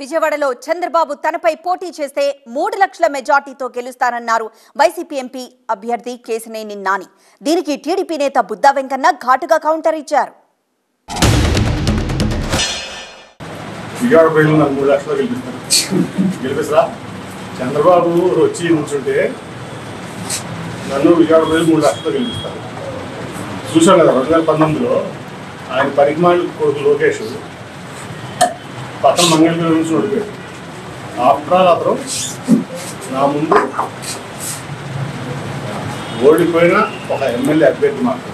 విజయవాడలో చంద్రబాబు తనపై పోటీ చేస్తే మూడు లక్షల మెజార్టీతో గెలుస్తానన్నారు వైసీపీ ఎంపీ అభ్యర్థి కేసినేని నాని. దీనికి టీడీపీ నేత బుద్దా వెంకన్న ఘాటుగా కౌంటర్ ఇచ్చారు. చంద్రబాబు వచ్చి నుంచుంటే నన్ను విజయవాడ ప్రజలు మూడు లక్షలతో గెలిపిస్తారు. చూశాను కదా రెండు వేల పంతొమ్మిదిలో ఆయన పరిమాణాలు కొడుకు లోకేష్ అతను మంగళగిరి నుంచి ఓడిపోయాడు. ఆఫ్టర్ ఆల్ అతను నా ముందు ఓడిపోయిన ఒక ఎమ్మెల్యే అభ్యర్థి మాకు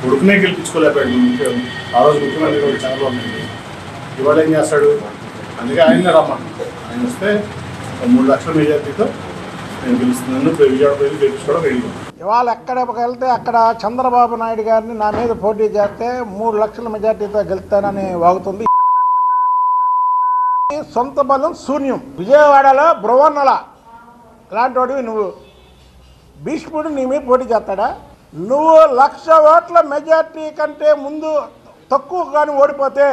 కొడుకునే గెలిపించుకోలేకపోయాడు ఆ రోజు ముఖ్యమంత్రి కూడా చంద్రబాబు నాయుడు. ఇవాళ ఏం చేస్తాడు? అందుకే ఆయన రమ్మంటున్నాడు ఆయన వస్తే మూడు లక్షల మెజార్టీతో నేను గెలుస్తున్నాను. విజయవాడ పోయి గెలిపించుకోవడం వెళ్ళి ఇవాళ ఎక్కడ వెళ్తే అక్కడ చంద్రబాబు నాయుడు గారిని నా మీద పోటీ చేస్తే మూడు లక్షల మెజార్టీతో గెలుస్తానని వాగుతుంది ఈ సొంత బలం శూన్యం. విజయవాడలో బ్రువన్నల ఇలాంటి వాడివి నువ్వు. భీష్ముడు నీ మీద పోటీ చేస్తాడా? నువ్వు లక్ష ఓట్ల మెజార్టీ కంటే ముందు తక్కువ కానీ ఓడిపోతే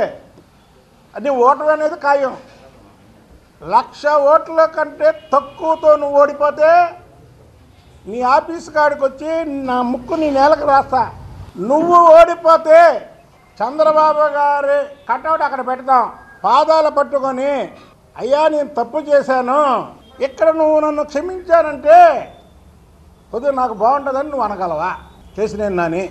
అది ఓటమి అనేది ఖాయం. లక్ష ఓట్ల కంటే తక్కువతో నువ్వు ఓడిపోతే నీ ఆఫీస్ కాడికి వచ్చి నా ముక్కు నీ నేలకు రాస్తా. నువ్వు ఓడిపోతే చంద్రబాబు గారి కట్అవుట్ అక్కడ పెడతాం. పాదాలు పట్టుకొని అయ్యా నేను తప్పు చేశాను. ఇక్కడ నువ్వు నన్ను క్షమించానంటే కొద్దిగా నాకు బాగుంటుందని నువ్వు అనగలవా? చేసి నేను నాని.